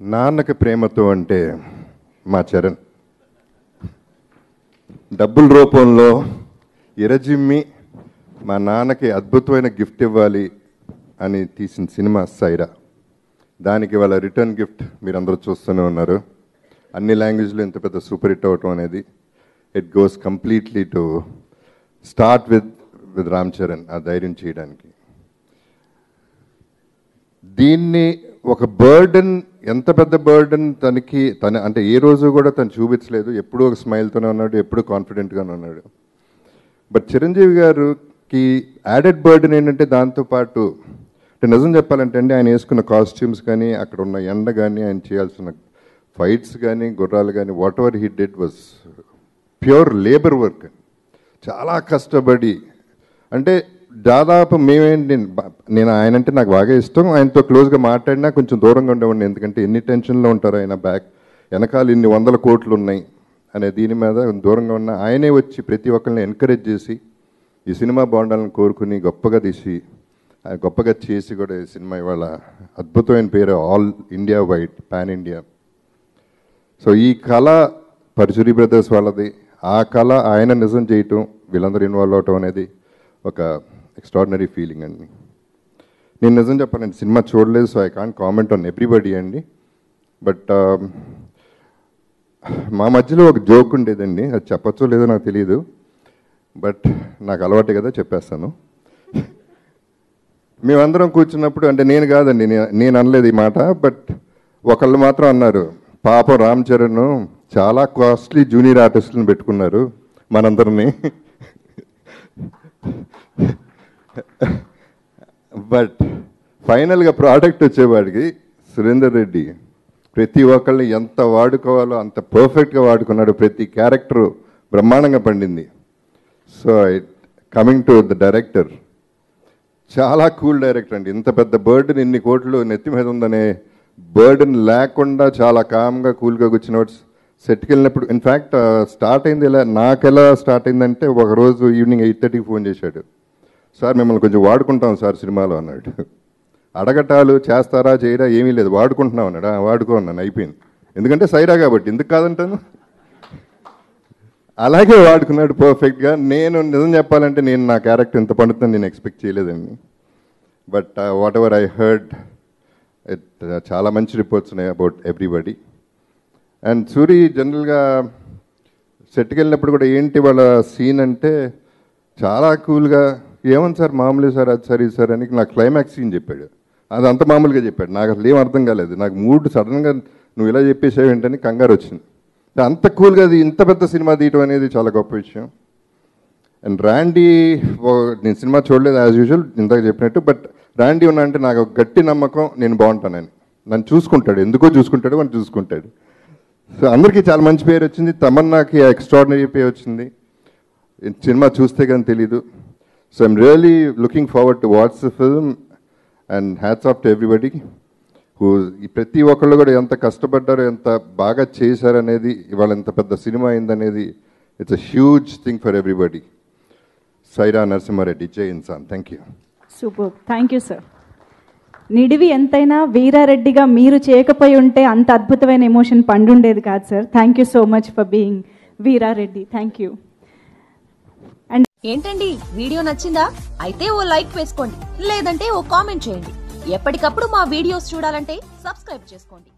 నాన్నకి ప్రేమతో అంటే మా చరణ్. డబ్బుల రూపంలో ఇరజిమ్మి మా నాన్నకి అద్భుతమైన గిఫ్ట్ ఇవ్వాలి అని తీసిన సినిమా సైరా. దానికి వాళ్ళ రిటర్న్ గిఫ్ట్ మీరందరూ చూస్తూనే ఉన్నారు. అన్ని లాంగ్వేజ్లో ఇంత పెద్ద సూపర్ హిట్ అవటం అనేది it goes completely to start with with Ram Charan ఆ ధైర్యం చేయడానికి. దీన్ని ఒక బర్డన్ ఎంత పెద్ద బర్డన్ తనకి తన అంటే ఏ రోజు కూడా తను చూపించలేదు. ఎప్పుడూ ఒక స్మైల్తోనే ఉన్నాడు ఎప్పుడూ కాన్ఫిడెంట్గానే ఉన్నాడు. బట్ చిరంజీవి గారికి యాడెడ్ బర్డన్ ఏంటంటే దాంతోపాటు అంటే నిజం చెప్పాలంటే అండి ఆయన వేసుకున్న కాస్ట్యూమ్స్ కానీ అక్కడ ఉన్న ఎండ కానీ ఆయన చేయాల్సిన ఫైట్స్ కానీ గుర్రాలు కానీ whatever he did was pure labour work చాలా కష్టపడి అంటే దాదాపు మేమేంటి నేను ఆయన అంటే నాకు బాగా ఇష్టం. ఆయనతో క్లోజ్గా మాట్లాడినా కొంచెం దూరంగా ఉండేవాడిని ఎందుకంటే ఎన్ని టెన్షన్లో ఉంటారు ఆయన బ్యాక్. వెనకాల ఇన్ని వందల కోట్లు ఉన్నాయి అనే దీని మీద దూరంగా ఉన్న ఆయనే వచ్చి ప్రతి ఒక్కరిని ఎంకరేజ్ చేసి ఈ సినిమా బాగుండాలని కోరుకుని గొప్పగా తీసి గొప్పగా చేసి కూడా ఈ సినిమా ఇవాళ అద్భుతమైన పేరు all India wide pan India. So ఈ కళ పరుచూరి బ్రదర్స్ వాళ్ళది ఆ కళ ఆయన నిజం చేయటం వీళ్ళందరూ ఇన్వాల్వ్ అవటం అనేది ఒక ఎక్స్ట్రాడినరీ ఫీలింగ్ అండి. నేను నిజం చెప్పాలండి సినిమా చూడలేదు so I can't comment on everybody అండి. బట్ um, మా మధ్యలో ఒక జోక్ ఉండేదండి. అది చెప్పచ్చో లేదో నాకు తెలియదు బట్ నాకు అలవాటే కదా చెప్పేస్తాను. మేమందరం కూర్చున్నప్పుడు అంటే నేను కాదండి నేను అనలేదు ఈ మాట బట్ ఒకళ్ళు మాత్రం అన్నారు పాపం రామ్ చరణ్ చాలా కాస్ట్లీ జూనియర్ ఆర్టిస్టులను పెట్టుకున్నారు మనందరినీ. బట్ ఫైనల్గా ప్రోడక్ట్ వచ్చేవాడికి సురేందర్ రెడ్డి. ప్రతి ఒక్కళ్ళని ఎంత వాడుకోవాలో అంత పర్ఫెక్ట్గా వాడుకున్నాడు. ప్రతి క్యారెక్టరు బ్రహ్మాండంగా పండింది. So coming to the director చాలా కూల్ డైరెక్టర్ అండి. ఇంత పెద్ద బర్డ్ని ఇన్ని కోట్లు నెత్తి మీద ఉందనే బర్డ్ని లేకుండా చాలా కామ్గా కూల్గా కూర్చున్నవాడు సెట్కి వెళ్ళినప్పుడు ఇన్ఫ్యాక్ట్ స్టార్ట్ అయింది ఎలా నాకు ఎలా స్టార్ట్ అయిందంటే ఒకరోజు ఈవినింగ్ ఎయిట్ థర్టీకి ఫోన్ చేశాడు. సార్ మిమ్మల్ని కొంచెం వాడుకుంటాం సార్ సినిమాలో అన్నాడు. అడగటాలు చేస్తారా చేయరా ఏమీ లేదు వాడుకుంటున్నాం అన్నాడు. వాడుకో అన్నాను. అయిపోయింది. ఎందుకంటే సైరా కాబట్టి ఎందుకు కాదంటాను? అలాగే వాడుకున్నాడు పర్ఫెక్ట్గా నేను నిజం చెప్పాలంటే నేను నా క్యారెక్టర్ ఇంత పండుతుందని నేను ఎక్స్పెక్ట్ చేయలేదండి. But whatever I heard it చాలా మంచి రిపోర్ట్స్ ఉన్నాయి అబౌట్ ఎవ్రీబడి అండ్ సూరి జనరల్గా సెట్కి వెళ్ళినప్పుడు కూడా ఏంటి వాళ్ళ సీన్ అంటే చాలా కూల్గా ఏమని సార్? మామూలు సార్ అది సార్ ఇది సార్ అని నాకు క్లైమాక్స్ సీన్ చెప్పాడు. అది అంత మామూలుగా చెప్పాడు. నాకు అసలు ఏం అర్థం కాలేదు. నాకు మూడ్ సడన్గా నువ్వు ఇలా చెప్పేసావు ఏంటని కంగారు వచ్చింది. అంత కూల్గా అది ఇంత పెద్ద సినిమా తీయటం అనేది చాలా గొప్ప విషయం. అండ్ ర్యాండీ నేను సినిమా చూడలేదు యాజ్ యూజువల్ ఇందాక చెప్పినట్టు బట్ ర్యాండీ ఉన్నా అంటే నాకు గట్టి నమ్మకం నేను బాగుంటానని. నన్ను చూసుకుంటాడు. ఎందుకో చూసుకుంటాడు అని చూసుకుంటాడు. సో అందరికీ చాలా మంచి పేరు వచ్చింది. తమన్నాకి ఎక్స్ట్రాడినరీ పేరు వచ్చింది. సినిమా చూస్తే కానీ తెలీదు. So I'm really looking forward to what's the film and hats off to everybody who ప్రతి ఒక్కళ్ళు కూడా ఎంత కష్టపడ్డారో ఎంత బాగా చేశారనేది ఇవాళ ఎంత పెద్ద cinema అయిందనేది it's a huge thing for everybody Sye Raa Narasimha Reddy జై Insaan thank you super thank you sir నిడివి ఎంతైనా వీరారెడ్డిగా మీరు చేయకపోయి ఉంటే అంత అద్భుతమైన ఎమోషన్ పండుండేది కాదు sir. Thank you so much for being Veerareddy. Thank you and ఏంటండి? వీడియో నచ్చిందా? అయితే ఓ లైక్ వేసుకోండి. లేదంటే ఓ కామెంట్ చేయండి. ఎప్పటికప్పుడు మా వీడియోస్ చూడాలంటే సబ్స్క్రైబ్ చేసుకోండి.